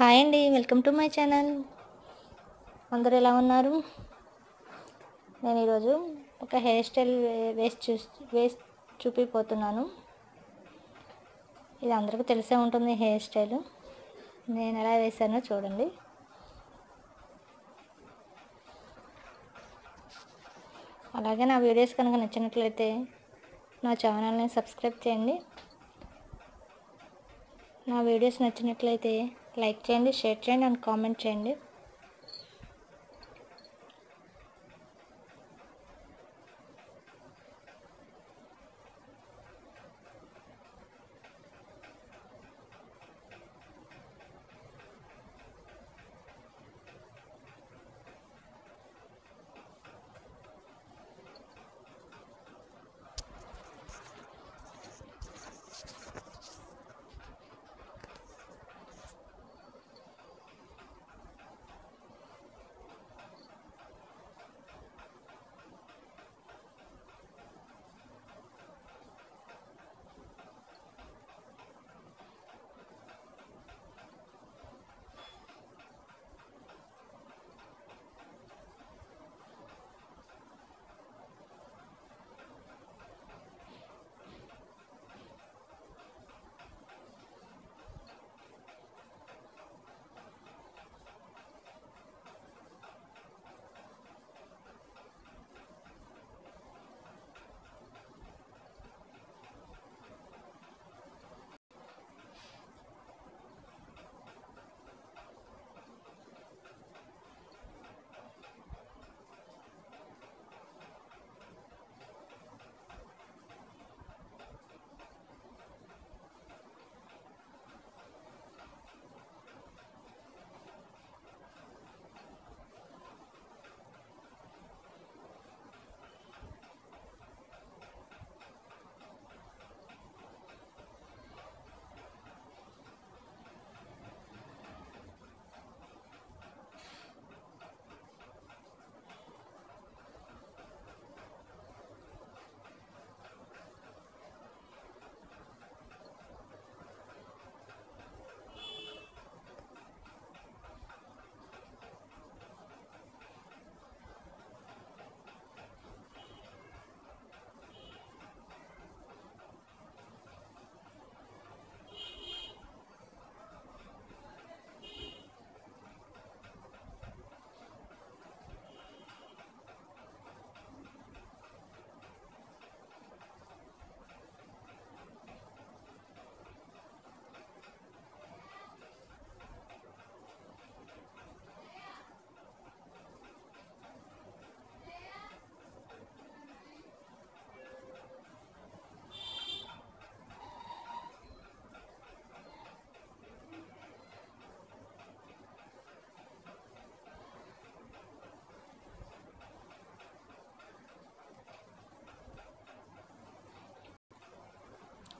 Hi అండి welcome to my channel. అందరు ఎలా ఉన్నారు? నేను ఈరోజు ఒక హెయిర్ స్టైల్ వే- చూ వేస్ట్ చూపిపోతున్నాను. ఇది అందరికీ తెలిసే ఉంటుంది హెయిర్ స్టైల్. నేను ఎలా వేసానో చూడండి. అలాగే నా వీడియోస్ కనుక నచ్చినట్లయితే నా ఛానల్ని సబ్స్క్రైబ్ చేయండి. నా వీడియోస్ నచ్చినట్లయితే లైక్ చేయండి షేర్ చేయండి అండ్ కామెంట్ చేయండి.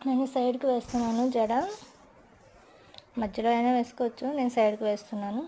నేను సైడ్కి వేస్తున్నాను జడ. మధ్యలో అయినా వేసుకోవచ్చు నేను సైడ్కి వేస్తున్నాను.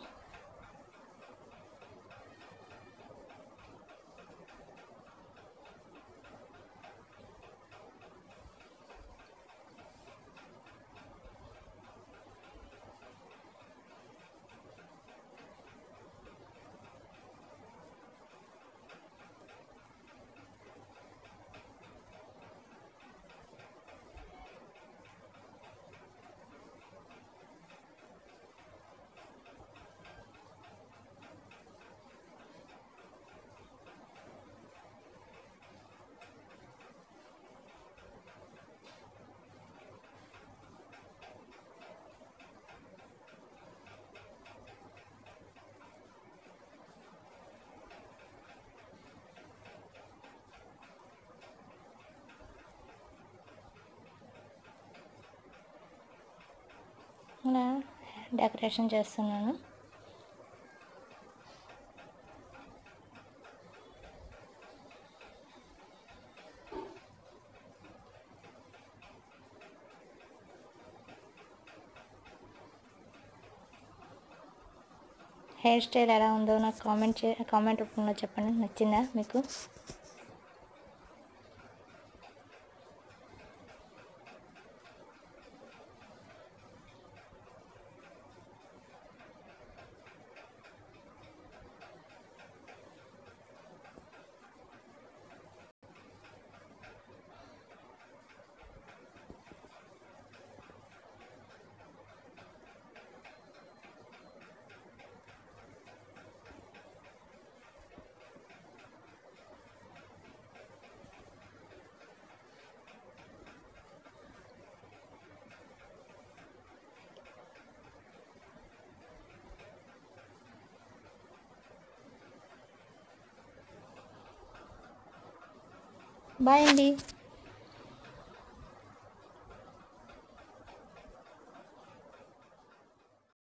డెకరేషన్ చేస్తున్నాను. హెయిర్ స్టైల్ ఎలా ఉందో నాకు కామెంట్ చే కామెంట్ రూపంలో చెప్పండి. నచ్చిందా మీకు? బాయ్ అండి.